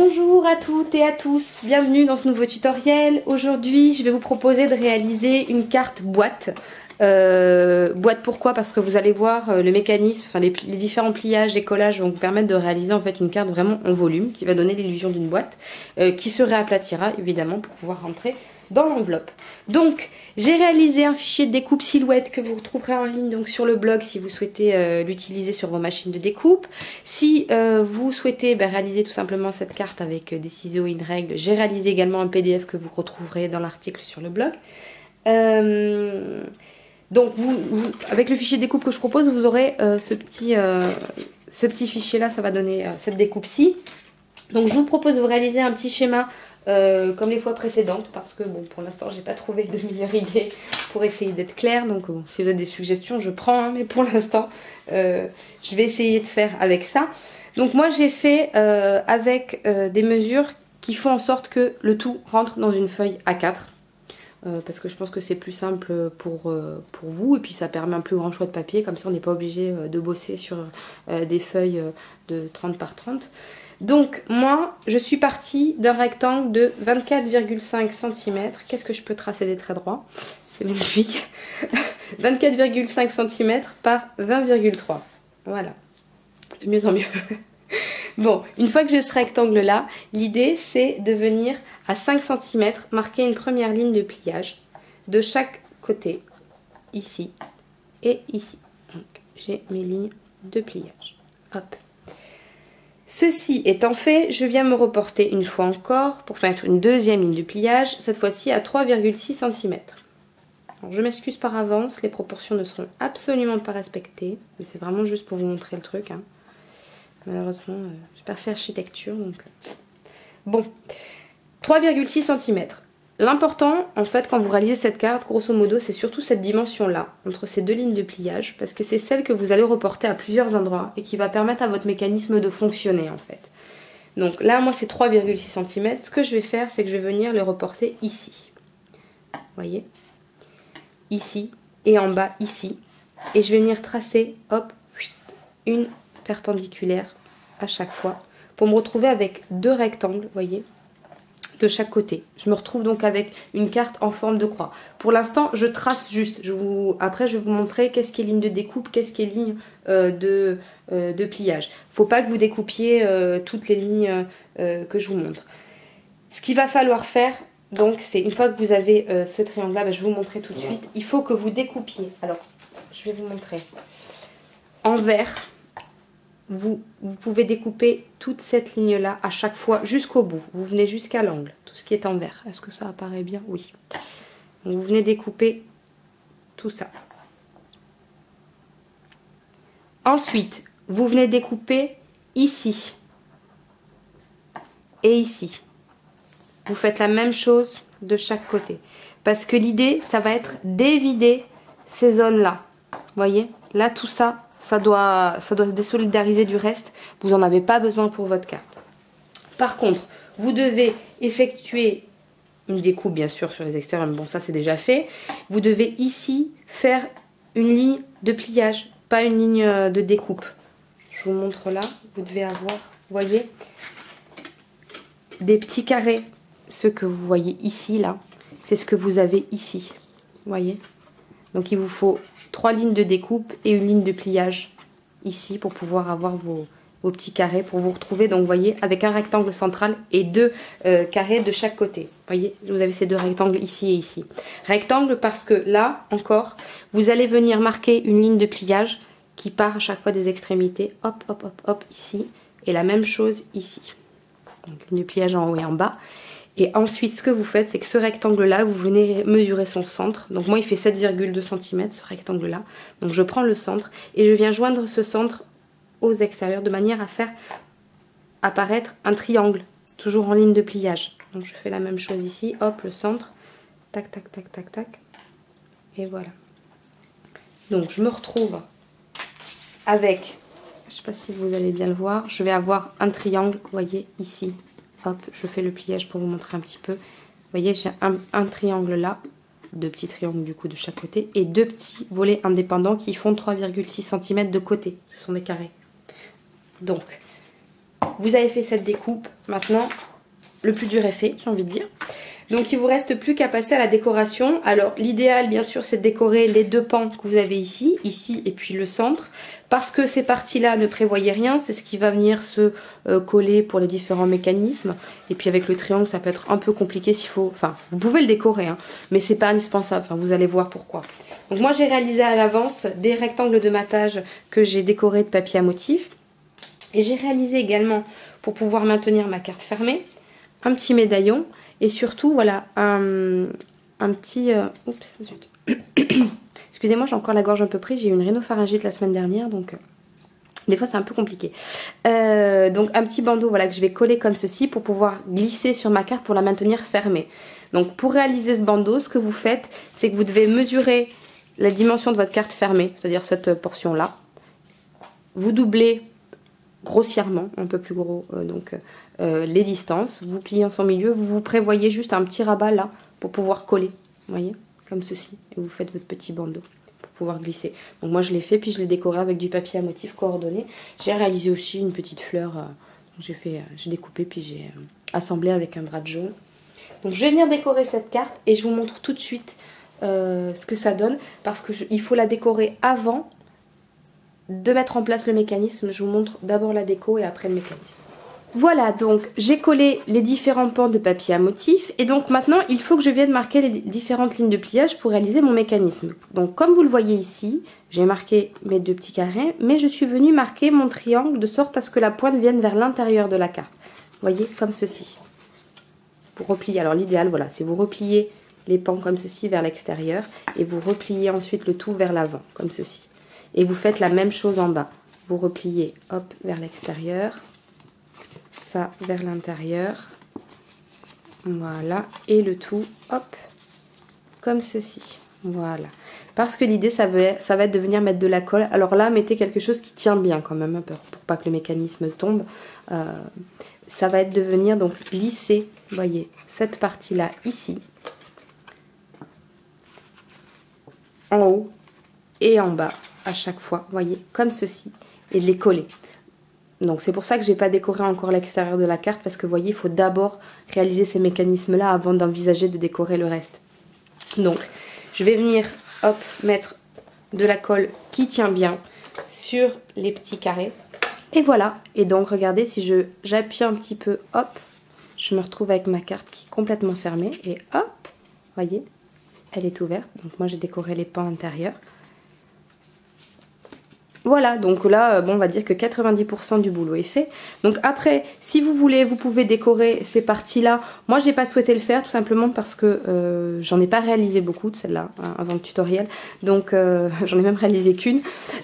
Bonjour à toutes et à tous, bienvenue dans ce nouveau tutoriel. Aujourd'hui je vais vous proposer de réaliser une carte boîte. Euh, boîte pourquoi? Parce que vous allez voir euh, le mécanisme, enfin les, différents pliages et collages vont vous permettre de réaliser en fait une carte vraiment en volume qui va donner l'illusion d'une boîte euh, qui se réaplatira évidemment pour pouvoir rentrer dans l'enveloppe. Donc, j'ai réalisé un fichier de découpe silhouette que vous retrouverez en ligne donc sur le blog si vous souhaitez euh, l'utiliser sur vos machines de découpe. Si euh, vous souhaitez ben, réaliser tout simplement cette carte avec euh, des ciseaux et une règle, j'ai réalisé également un PDF que vous retrouverez dans l'article sur le blog. donc, avec le fichier de découpe que je propose, vous aurez ce petit, ce petit fichier-là, ça va donner cette découpe-ci. Donc, je vous propose de réaliser un petit schéma euh, comme les fois précédentes parce que bon pour l'instant j'ai pas trouvé de meilleure idée pour essayer d'être claire. Donc si vous avez des suggestions je prends hein, mais pour l'instant euh, je vais essayer de faire avec ça. Donc moi j'ai fait euh, avec des mesures qui font en sorte que le tout rentre dans une feuille A4 parce que je pense que c'est plus simple pour, pour vous et puis ça permet un plus grand choix de papier comme ça on n'est pas obligé de bosser sur des feuilles de 30 par 30 donc moi, je suis partie d'un rectangle de 24,5 cm. Qu'est-ce que je peux tracer des traits droits? C'est magnifique. 24,5 cm par 20,3. Voilà. De mieux en mieux. bon, une fois que j'ai ce rectangle-là, l'idée c'est de venir à 5 cm marquer une première ligne de pliage de chaque côté, ici et ici. Donc j'ai mes lignes de pliage. Hop. Ceci étant fait, je viens me reporter une fois encore pour mettre une deuxième ligne de pliage, cette fois-ci à 3,6 cm. je m'excuse par avance, les proportions ne seront absolument pas respectées, mais c'est vraiment juste pour vous montrer le truc. Hein. Malheureusement, euh, j'ai pas fait architecture, donc... Euh. Bon, 3,6 cm. L'important, en fait, quand vous réalisez cette carte, grosso modo, c'est surtout cette dimension-là, entre ces deux lignes de pliage, parce que c'est celle que vous allez reporter à plusieurs endroits et qui va permettre à votre mécanisme de fonctionner, en fait. Donc là, moi, c'est 3,6 cm. Ce que je vais faire, c'est que je vais venir le reporter ici. Vous voyez? Ici et en bas, ici. Et je vais venir tracer, hop, une perpendiculaire à chaque fois pour me retrouver avec deux rectangles, voyez de chaque côté. Je me retrouve donc avec une carte en forme de croix. Pour l'instant, je trace juste. Je vous... Après, je vais vous montrer qu'est-ce qui est ligne de découpe, qu'est-ce qui est ligne euh, de, euh, de, pliage. Faut pas que vous découpiez euh, toutes les lignes que je vous montre. Ce qu'il va falloir faire, donc, c'est une fois que vous avez ce triangle-là, bah, je vais vous montrer tout de suite. Il faut que vous découpiez. Alors, je vais vous montrer. En vert, vous, pouvez découper toute cette ligne-là à chaque fois jusqu'au bout. Vous venez jusqu'à l'angle, tout ce qui est en vert. Est-ce que ça apparaît bien? Oui. vous venez découper tout ça. Ensuite, vous venez découper ici et ici. Vous faites la même chose de chaque côté. Parce que l'idée, ça va être d'évider ces zones-là. Voyez? Là, tout ça, ça doit, ça doit se désolidariser du reste. Vous n'en avez pas besoin pour votre carte. Par contre, vous devez effectuer une découpe bien sûr sur les extérieurs, mais bon ça c'est déjà fait. Vous devez ici faire une ligne de pliage, pas une ligne euh, de découpe. Je vous montre là, vous devez avoir, vous voyez, des petits carrés. Ce que vous voyez ici là, c'est ce que vous avez ici. Vous voyez? Donc il vous faut trois lignes de découpe et une ligne de pliage ici pour pouvoir avoir vos, petits carrés pour vous retrouver. Donc vous voyez avec un rectangle central et deux euh, carrés de chaque côté. Vous voyez, vous avez ces deux rectangles ici et ici. Rectangle parce que là encore, vous allez venir marquer une ligne de pliage qui part à chaque fois des extrémités. Hop, hop, hop, hop, ici. Et la même chose ici. Donc ligne de pliage en haut et en bas. Et ensuite, ce que vous faites, c'est que ce rectangle-là, vous venez mesurer son centre. Donc moi, il fait 7,2 cm, ce rectangle-là. Donc je prends le centre et je viens joindre ce centre aux extérieurs de manière à faire apparaître un triangle, toujours en ligne de pliage. Donc je fais la même chose ici, hop, le centre, tac, tac, tac, tac, tac. Et voilà. Donc je me retrouve avec, je ne sais pas si vous allez bien le voir, je vais avoir un triangle, vous voyez, ici, Hop, je fais le pliage pour vous montrer un petit peu. Vous voyez, j'ai un, triangle là, deux petits triangles du coup de chaque côté, et deux petits volets indépendants qui font 3,6 cm de côté. Ce sont des carrés. Donc, vous avez fait cette découpe. Maintenant, le plus dur est fait, j'ai envie de dire. Donc il vous reste plus qu'à passer à la décoration. Alors l'idéal bien sûr c'est de décorer les deux pans que vous avez ici, ici et puis le centre. Parce que ces parties-là ne prévoyaient rien, c'est ce qui va venir se euh, coller pour les différents mécanismes. Et puis avec le triangle ça peut être un peu compliqué s'il faut... Enfin vous pouvez le décorer hein, mais c'est pas indispensable, vous allez voir pourquoi. Donc moi j'ai réalisé à l'avance des rectangles de matage que j'ai décorés de papier à motif. Et j'ai réalisé également, pour pouvoir maintenir ma carte fermée, un petit médaillon et surtout, voilà, un, petit... Euh, oups, Excusez-moi, j'ai encore la gorge un peu prise. J'ai eu une rhinopharyngite la semaine dernière, donc... Euh, des fois, c'est un peu compliqué. Euh, donc, un petit bandeau voilà, que je vais coller comme ceci pour pouvoir glisser sur ma carte pour la maintenir fermée. Donc, pour réaliser ce bandeau, ce que vous faites, c'est que vous devez mesurer la dimension de votre carte fermée, c'est-à-dire cette portion-là. Vous doublez grossièrement, un peu plus gros, donc euh, les distances. Vous pliez en son milieu, vous vous prévoyez juste un petit rabat là pour pouvoir coller. Voyez Comme ceci. Et vous faites votre petit bandeau pour pouvoir glisser. Donc moi je l'ai fait, puis je l'ai décoré avec du papier à motif coordonné. J'ai réalisé aussi une petite fleur. Euh, j'ai fait, euh, j'ai découpé, puis j'ai assemblé avec un drap de jaune. Donc je vais venir décorer cette carte et je vous montre tout de suite ce que ça donne. Parce qu'il faut la décorer avant de mettre en place le mécanisme. Je vous montre d'abord la déco et après le mécanisme. Voilà, donc j'ai collé les différents pans de papier à motif et donc maintenant il faut que je vienne marquer les différentes lignes de pliage pour réaliser mon mécanisme. Donc comme vous le voyez ici, j'ai marqué mes deux petits carrés, mais je suis venue marquer mon triangle de sorte à ce que la pointe vienne vers l'intérieur de la carte. Vous voyez, comme ceci. Vous repliez, alors l'idéal voilà, c'est vous repliez les pans comme ceci vers l'extérieur et vous repliez ensuite le tout vers l'avant, comme ceci. Et vous faites la même chose en bas. Vous repliez, hop, vers l'extérieur, vers l'intérieur. Voilà. Et le tout, hop, comme ceci. Voilà. Parce que l'idée, ça, ça va être de venir mettre de la colle. Alors là, mettez quelque chose qui tient bien quand même, pour, pour pas que le mécanisme tombe. Euh, ça va être de venir donc glisser, voyez, cette partie-là ici. En haut et en bas à chaque fois, voyez, comme ceci. Et les coller. Donc c'est pour ça que j'ai pas décoré encore l'extérieur de la carte parce que vous voyez, il faut d'abord réaliser ces mécanismes-là avant d'envisager de décorer le reste. Donc je vais venir, hop, mettre de la colle qui tient bien sur les petits carrés. Et voilà. Et donc regardez, si j'appuie un petit peu, hop, je me retrouve avec ma carte qui est complètement fermée. Et hop, voyez, elle est ouverte. Donc moi j'ai décoré les pans intérieurs. Voilà, donc là, euh, bon, on va dire que 90% du boulot est fait. Donc après, si vous voulez, vous pouvez décorer ces parties-là. Moi, j'ai pas souhaité le faire tout simplement parce que euh, j'en ai pas réalisé beaucoup de celles-là hein, avant le tutoriel. Donc euh, j'en ai même réalisé qu'une.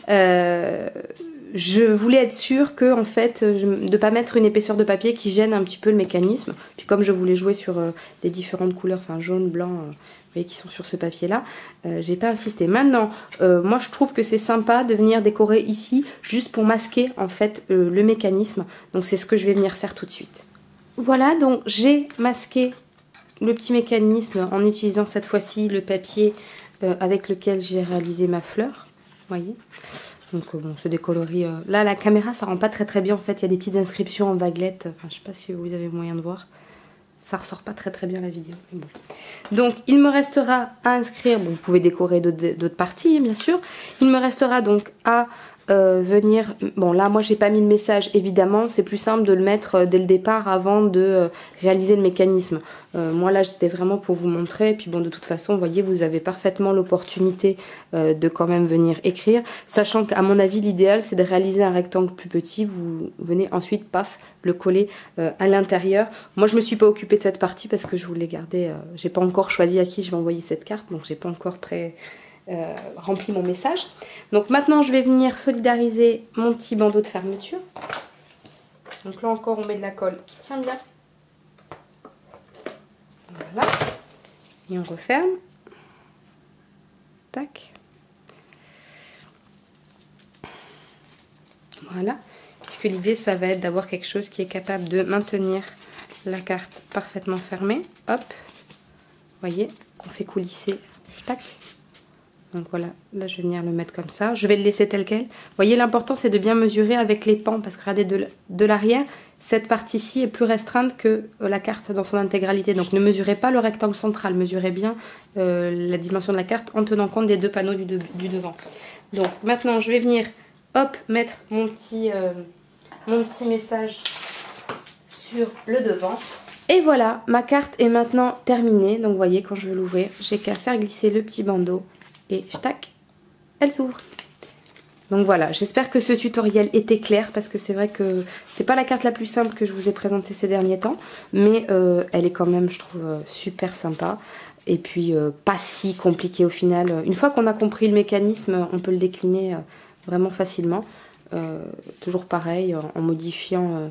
je voulais être sûre que en fait de ne pas mettre une épaisseur de papier qui gêne un petit peu le mécanisme. Puis comme je voulais jouer sur les différentes couleurs, enfin jaune, blanc, qui sont sur ce papier là, euh, j'ai pas insisté. Maintenant, euh, moi je trouve que c'est sympa de venir décorer ici juste pour masquer en fait euh, le mécanisme. Donc c'est ce que je vais venir faire tout de suite. Voilà, donc j'ai masqué le petit mécanisme en utilisant cette fois-ci le papier avec lequel j'ai réalisé ma fleur. Voyez? Donc bon, ce décoloris. Là, la caméra, ça rend pas très très bien. En fait, il y a des petites inscriptions en vaguelettes. Enfin, je sais pas si vous avez moyen de voir ça ressort pas très très bien la vidéo. Donc il me restera à inscrire, vous pouvez décorer d'autres parties bien sûr. Il me restera donc à euh, venir... Bon là moi j'ai pas mis le message. Évidemment, c'est plus simple de le mettre euh, dès le départ avant de euh, réaliser le mécanisme. moi là c'était vraiment pour vous montrer, et puis bon de toute façon vous voyez vous avez parfaitement l'opportunité de quand même venir écrire, sachant qu'à mon avis l'idéal c'est de réaliser un rectangle plus petit, vous venez ensuite paf le coller à l'intérieur. Moi je me suis pas occupée de cette partie parce que je voulais garder, j'ai pas encore choisi à qui je vais envoyer cette carte, donc j'ai pas encore prêt euh, rempli mon message. Donc maintenant, je vais venir solidariser mon petit bandeau de fermeture. Donc là encore, on met de la colle qui tient bien. Voilà. Et on referme. Tac. Voilà. Puisque l'idée, ça va être d'avoir quelque chose qui est capable de maintenir la carte parfaitement fermée. Hop. Vous voyez qu'on fait coulisser. Tac. Donc voilà, là je vais venir le mettre comme ça. Je vais le laisser tel quel. Vous voyez, l'important c'est de bien mesurer avec les pans parce que regardez, de l'arrière, cette partie-ci est plus restreinte que euh, la carte dans son intégralité. Donc ne mesurez pas le rectangle central, mesurez bien euh, la dimension de la carte en tenant compte des deux panneaux du, devant. Donc maintenant je vais venir, hop, mettre mon petit, euh, mon petit message sur le devant. Et voilà, ma carte est maintenant terminée. Donc vous voyez, quand je veux l'ouvrir, j'ai qu'à faire glisser le petit bandeau et tac, elle s'ouvre. Donc voilà, j'espère que ce tutoriel était clair parce que c'est vrai que c'est pas la carte la plus simple que je vous ai présentée ces derniers temps, mais euh, elle est quand même, je trouve, euh, super sympa et puis euh, pas si compliquée au final. Une fois qu'on a compris le mécanisme, on peut le décliner vraiment facilement. toujours pareil, en modifiant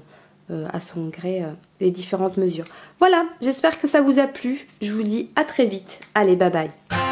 à son gré les différentes mesures. Voilà, j'espère que ça vous a plu. Je vous dis à très vite. Allez, bye bye.